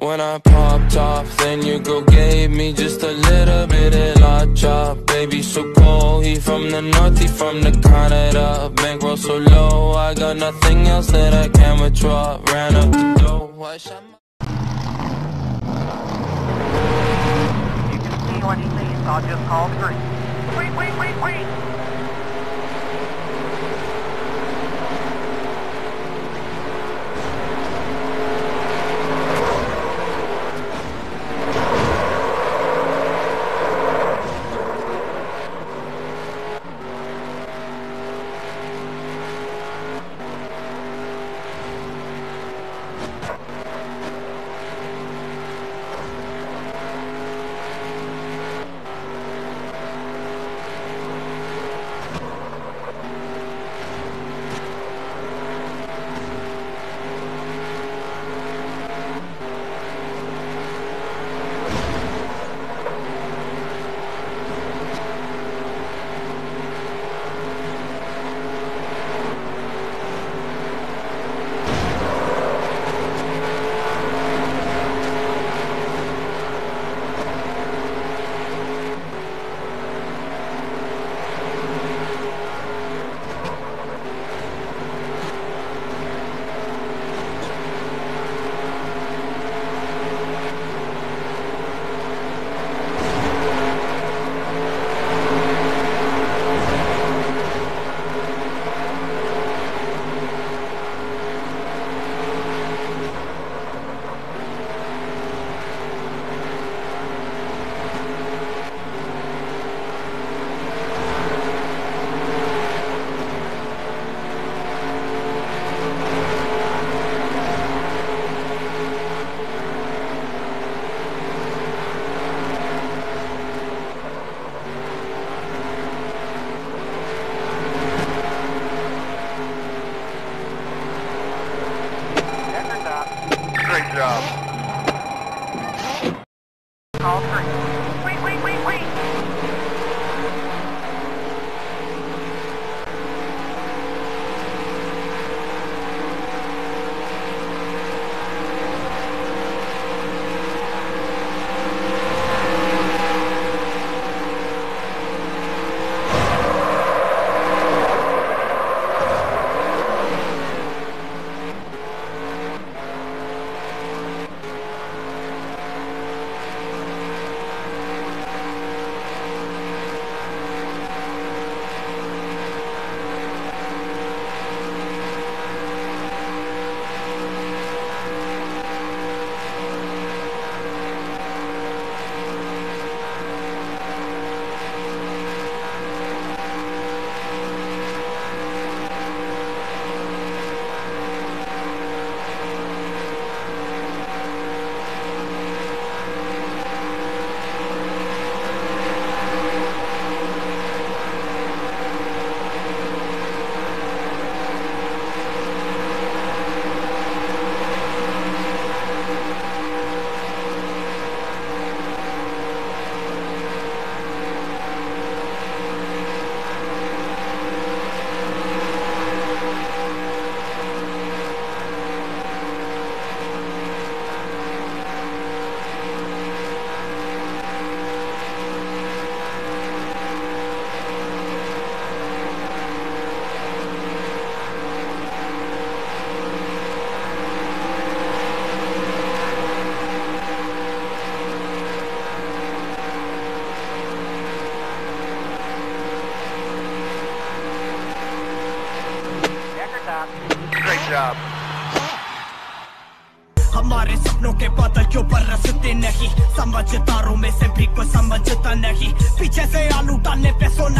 When I popped off, then your girl gave me just a little bit of la chop. Baby, so cold, he from the north, he from the Canada. Bankroll so low, I got nothing else that I can withdraw. Ran up the dough, I shot my You can see what he sees, I'll just call three. Wait, wait, wait, wait! Job. हमारे सपनों के बादल क्यों रसते नहीं समझ तारों में से भी कोई समझता नहीं पीछे से आलू डालने पे सोना